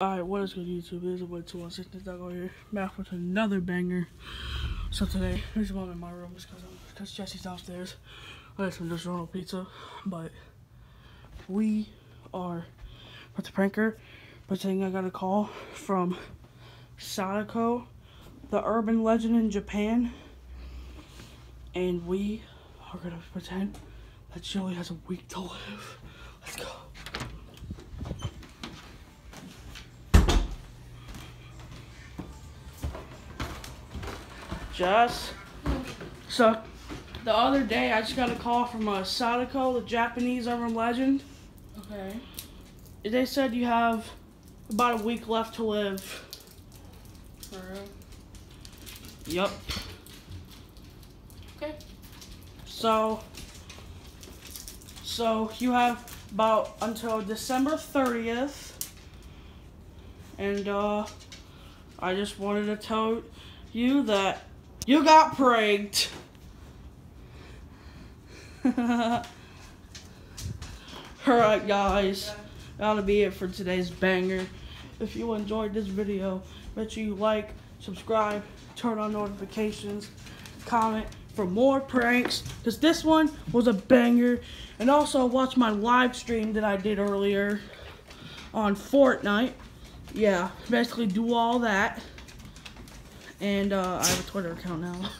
Alright, what is good YouTube? It is about 216 Doggo here, back with another banger. So today, why I'm in my room is because because um, Jesse's downstairs. I had some DiGiorno pizza, but we are with the pranker pretending I got a call from Sadako, the urban legend in Japan, and we are gonna pretend that only has a week to live. Let's go. Jess. So, the other day I just got a call from uh, Sadako, the Japanese urban legend. Okay. They said you have about a week left to live. For real? Yep. Okay. So, so you have about until December 30th. And, uh, I just wanted to tell you that you got pranked. Alright, guys. That'll be it for today's banger. If you enjoyed this video, make sure you like, subscribe, turn on notifications, comment for more pranks. Because this one was a banger. And also watch my live stream that I did earlier on Fortnite. Yeah, basically do all that. And uh, I have a Twitter account now.